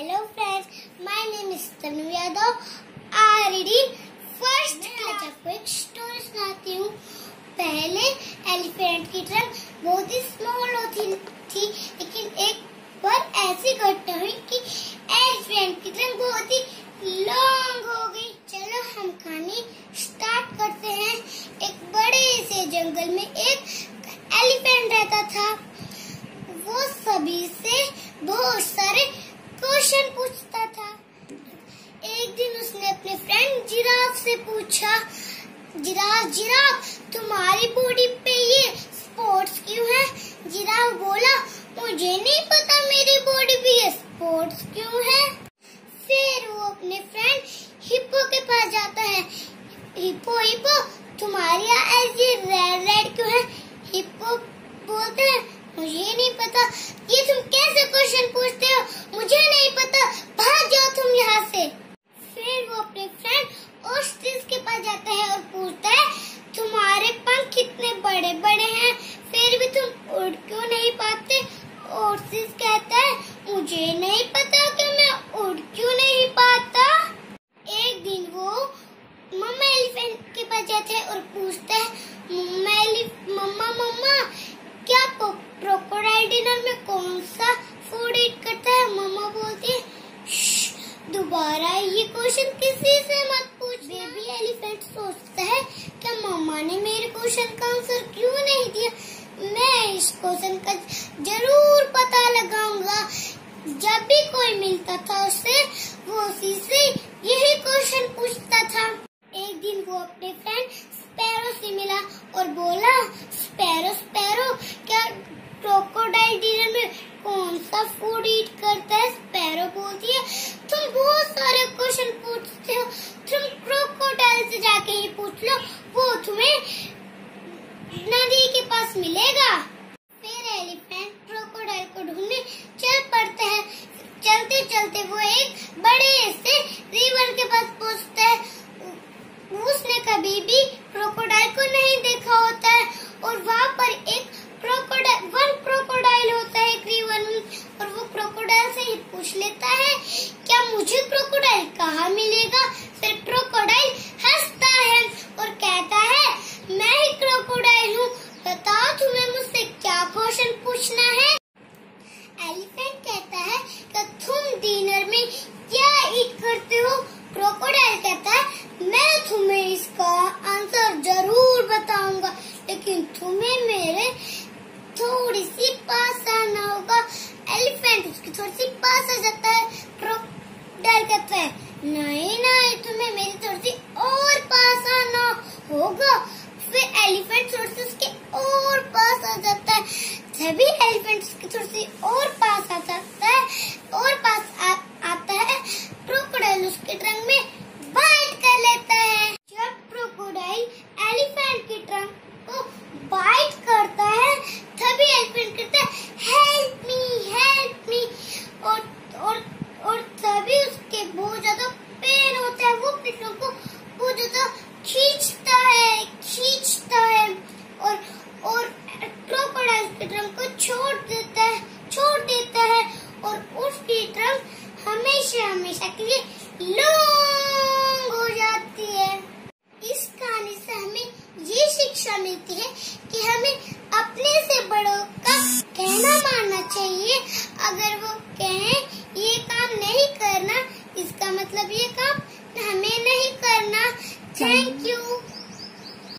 Hello friends, my name is Tanu Yadav. Read first class आपको एक story सुनाती हूँ? पहले एलिफेंट की ट्रक बहुत ही स्मॉल होती थी लेकिन एक बार ऐसी घटना हुई कि एलिफेंट की ट्रक बहुत ही लॉन्ग हो गई। चलो हम कहानी स्टार्ट करते हैं। एक बड़े से जंगल में एक एलिफेंट रहता था। वो सभी से बहुत सारे क्वेश्चन पूछता था। एक दिन उसने अपने फ्रेंड जिराफ से पूछा, जिराफ जिराफ, तुम्हारी बॉडी पे ये स्पॉट्स क्यों है? जिराफ बोला, मुझे नहीं पता मेरी बॉडी पे ये स्पॉट्स क्यों है। फिर वो अपने फ्रेंड हिप्पो के पास जाता है। हिप्पो हिप्पो तुम्हारी ऐसी रेड रेड क्यों है? हिप्पो बोलते हैं, मुझे नहीं पता ये तुम कैसे क्वेश्चन पूछते हो मुझे नहीं पता भाग जाओ तुम यहाँ से फिर वो अपने फ्रेंड ऑस्ट्रिच के पास जाता है और पूछता है तुम्हारे पंख कितने बड़े बड़े हैं फिर भी तुम उड़ क्यों नहीं पाते ऑस्ट्रिच कहता है मुझे नहीं पता कि मैं उड़ क्यों नहीं पाता एक दिन वो मम्मा एलिफेंट के पास जाते हैं और पूछता है मम्मा मम्मा मम्मा क्या क्रोकोडाइल डिनर में कौन सा फ़ूड ईट करता है मम्मा बोलती है दोबारा ये क्वेश्चन किसी से मत पूछ बेबी एलिफेंट सोचता है कि मम्मा ने मेरे क्वेश्चन का आंसर क्यों नहीं दिया? मैं इस क्वेश्चन का ज़रूर पता लगाऊँगा। जब भी कोई मिलता था उससे वो उसी से यही क्वेश्चन पूछता था एक दिन वो अपने फ्रेंड स्पैरो से मिला और बोला स्पैरो स्पैरो क्या क्रोकोडाइल डिनर में कौन सा फ़ूड ईट करता है स्पैरो बोलती है, तुम बहुत सारे क्वेश्चन पूछते हो, तुम क्रोकोडाइल से जाके ही पूछ लो, वो तुम्हें नदी के पास मिलेगा। फिर एलिफेंट क्रोकोडाइल को ढूँढने चल पड़ते हैं। चलते चलते वो एक बड़े से रिवर के पास पहुँचता है उसने कभी भी क्रोकोडाइल को नहीं देखा होता है और वहाँ पर एक क्रोकोडाइल वन क्रोकोडाइल होता है एक रिवर में और वो क्रोकोडाइल से ही पूछ लेता है क्या मुझे क्रोकोडाइल कहाँ मिलेगा फिर क्रोकोडाइल हंसता है और कहता है मैं ही क्रोकोडाइल हूँ बताओ तुम्हें मुझसे क्या क्वेश्चन पूछना है एलिफेंट कहता है कि तुम डिनर में क्या ईट करते हो क्रोकोडाइल कहता है मैं तुम्हें इसका आंसर ज़रूर बताऊँगा लेकिन तुम्हें मेरे थोड़ी सी पास आना होगा एलिफेंट उसकी थोड़ी सी पास आ जाता है क्रोकोडाइल कहता है नहीं नहीं तुम्हें मेरी थोड़ी सी और पास आना होगा फिर एलिफेंट थोड़ी सी उसके और पास आ जाता है तभी एलिफेंट उसकी थोड़ी सी और पास आ जाता है और पास आ, आता है क्रोकोडाइल उसके ट्रंक में बाइट कर लेता है जब क्रोकोडाइल एलिफेंट की ट्रंक को बाइट करता है तभी एलिफेंट कहता है हेल्प मी हेल्प मी और और और तभी उसके बहुत ज़्यादा पेन होता है वो अपने ट्रंक को बहुत ज़्यादा खींचता है खींचता है और और क्रोकोडाइल के ट्रंक को छोड़ देता है छोड़ देता है उसकी ट्रंक हमेशा हमेशा के लिए लॉन्ग हो जाती है। इस कहानी से हमें ये शिक्षा मिलती है